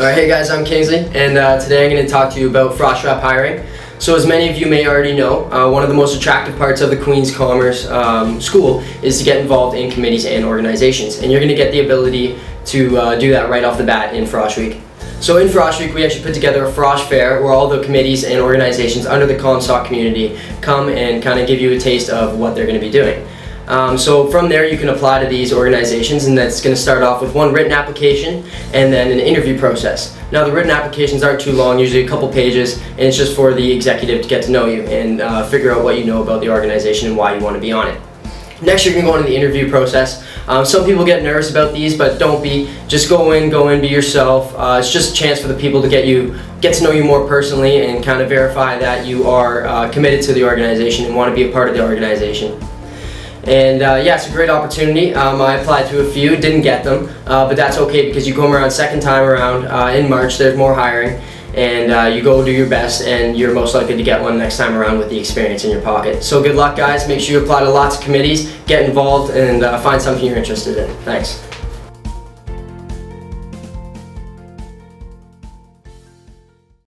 Alright, hey guys, I'm Kingsley, and uh, today I'm going to talk to you about Frosh Rep hiring. So as many of you may already know, uh, one of the most attractive parts of the Queen's Commerce um, School is to get involved in committees and organizations. And you're going to get the ability to uh, do that right off the bat in Frosh Week. So in Frosh Week, we actually put together a Frosh Fair where all the committees and organizations under the ComSoc community come and kind of give you a taste of what they're going to be doing. Um, so from there you can apply to these organizations and that's going to start off with one written application and then an interview process. Now the written applications aren't too long, usually a couple pages, and it's just for the executive to get to know you and uh, figure out what you know about the organization and why you want to be on it. Next you're going to go into the interview process. Um, some people get nervous about these, but don't be. Just go in, go in, be yourself. Uh, it's just a chance for the people to get you, get to know you more personally and kind of verify that you are uh, committed to the organization and want to be a part of the organization. And uh, yeah, it's a great opportunity. Um, I applied to a few, didn't get them, uh, but that's okay because you come around second time around uh, in March. There's more hiring, and uh, you go do your best, and you're most likely to get one next time around with the experience in your pocket. So good luck, guys. Make sure you apply to lots of committees, get involved, and uh, find something you're interested in. Thanks.